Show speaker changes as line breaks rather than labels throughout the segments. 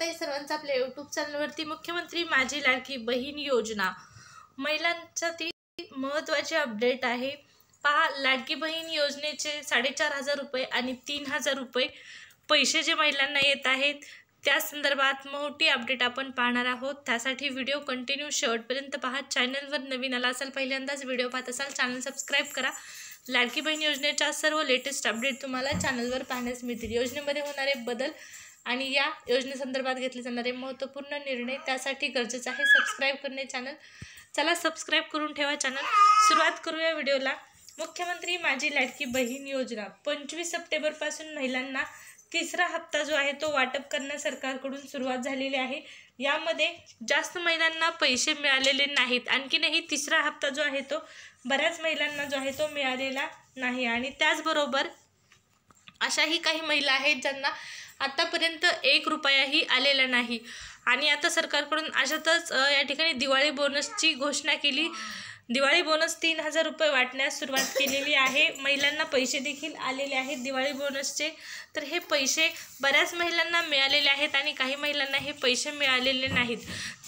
स्वागत आहे सर्वांचं आपल्या यूट्यूब चॅनलवरती मुख्यमंत्री माझी लाडकी बहीण योजना. महिलांसाठी महत्त्वाचे अपडेट आहे. पहा लाडकी बहीण योजनेचे साडेचार हजार रुपये आणि तीन हजार रुपये पैसे जे महिलांना येत आहेत त्या संदर्भात मोठी अपडेट आपण पाहणार आहोत. त्यासाठी व्हिडिओ कंटिन्यू शेवटपर्यंत पहा. चॅनलवर नवीन आला असाल पहिल्यांदाच व्हिडिओ पाहत असाल चॅनल सबस्क्राईब करा. लाडकी बहीण योजनेच्या सर्व लेटेस्ट अपडेट तुम्हाला चॅनलवर पाहण्यास मिळतील. योजनेमध्ये होणारे बदल आणि या योजनेसंदर्भात घेतले जाणारे महत्त्वपूर्ण निर्णय त्यासाठी गरजेचं आहे सबस्क्राईब करणे चॅनल चला सबस्क्राईब करून ठेवा चॅनल सुरुवात करूया व्हिडिओला. मुख्यमंत्री माझी लाडकी बहीण योजना. पंचवीस सप्टेंबरपासून महिलांना तिसरा हप्ता जो आहे तो वाटप करण्यास सरकारकडून सुरुवात झालेली आहे. यामध्ये जास्त महिलांना पैसे मिळालेले नाहीत. आणखीनही तिसरा हप्ता जो आहे तो बऱ्याच महिलांना जो आहे तो मिळालेला नाही. आणि त्याचबरोबर अशाही काही महिला आहेत ज्यांना आत्तापर्यंत एक रुपयाही आलेला नाही. आणि आता सरकारकडून अशातच या ठिकाणी दिवाळी बोनसची घोषणा केली. दिवाळी बोनस तीन हजार रुपये वाटण्यास सुरुवात केलेली आहे. महिलांना पैसे देखील आलेले आहेत दिवाळी बोनसचे. तर हे पैसे बऱ्याच महिलांना मिळालेले आहेत आणि काही महिलांना हे पैसे मिळालेले नाहीत.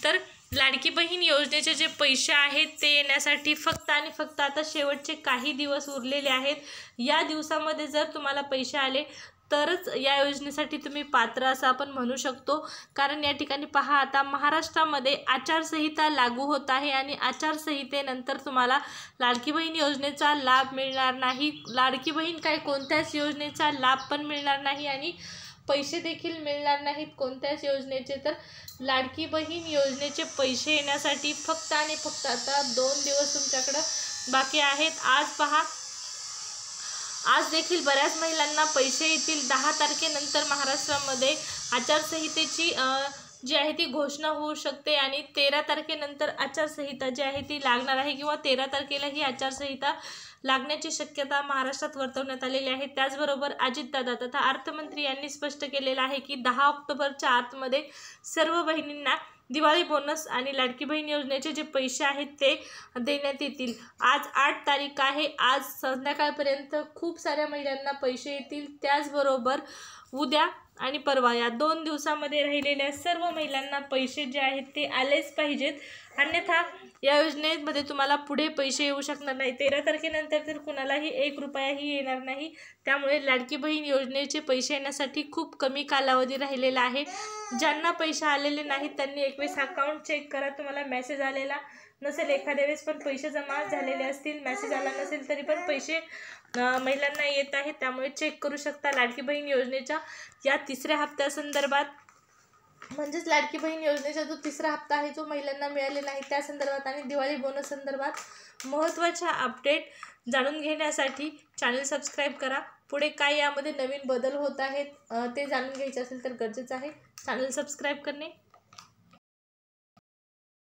तर लाडकी बहीण योजनेचे जे पैसे आहेत ते येण्यासाठी फक्त आणि फक्त आता शेवटचे काही दिवस उरलेले आहेत. या दिवसामध्ये जर तुम्हाला पैसे आले तरच या योजनेसाठी तुम्ही पात्र असं आपण म्हणू शकतो. कारण या ठिकाणी पहा आता महाराष्ट्रामध्ये आचारसंहिता लागू होत आहे आणि आचारसंहितेनंतर तुम्हाला लाडकी बहीण योजनेचा लाभ मिळणार नाही. लाडकी बहीण काय कोणत्याच योजनेचा लाभ पण मिळणार नाही आणि पैसे देखील मिळणार नाहीत कोणत्याच योजनेचे. तर लाडकी बहीण योजनेचे पैसे येण्यासाठी फक्त आणि फक्त आता दोन दिवस तुमच्याकडं बाकी आहेत. आज पहा आज देखील बऱ्याच महिलांना पैसे येतील. दहा तारखेनंतर महाराष्ट्रामध्ये आचारसंहितेची जी आहे ती घोषणा होऊ शकते आणि तेरा तारखेनंतर आचारसंहिता जी आहे ती लागणार आहे किंवा तेरा तारखेला ही आचारसंहिता लागण्याची शक्यता महाराष्ट्रात वर्तवण्यात आलेली आहे. त्याचबरोबर अजितदादा तथा अर्थमंत्री यांनी स्पष्ट केलेलं आहे की दहा ऑक्टोबरच्या आतमध्ये सर्व बहिणींना दिवाळी बोनस आणि लाडकी बहीण योजनेचे जे पैसे आहेत ते देण्यात येतील. आज आठ तारीख आहे. आज संध्याकाळपर्यंत खूप साऱ्या महिलांना पैसे येतील. त्याचबरोबर उद्या आणि परवा या दोन दिवसामध्ये राहिलेल्या सर्व महिलांना पैसे जे आहेत ते आलेच पाहिजेत. अन्यथा या योजनेमध्ये तुम्हाला पुढे पैसे येऊ शकणार नाही. तेरा तारखेनंतर तर कुणालाही एक रुपयाही येणार नाही. त्यामुळे लाडकी बहीण योजनेचे पैसे येण्यासाठी खूप कमी कालावधी राहिलेला आहे. ज्यांना पैसे आलेले नाहीत त्यांनी एकवीस अकाउंट चेक करा. तुम्हाला मेसेज आलेला नसेल एखाद्या वेळेस पण पैसे जमा झालेले असतील मेसेज आला नसेल तरी पण पैसे महिलांना येत आहेत. त्यामुळे चेक करू शकता लाडकी बहीण योजनेच्या या तिसऱ्या हप्त्यासंदर्भात? म्हणजेच लाडकी बहीण योजनेचा जो तिसरा हप्ता आहे जो महिलांना मिळालेला आहे त्या संदर्भात आणि दिवाळी बोनस संदर्भात महत्त्वाच्या अपडेट जाणून घेण्यासाठी चॅनल सबस्क्राईब करा. पुढे काय यामध्ये नवीन बदल होत आहेत ते जाणून घ्यायचे असेल तर गरजेचं आहे. चॅनल सबस्क्राईब करणे.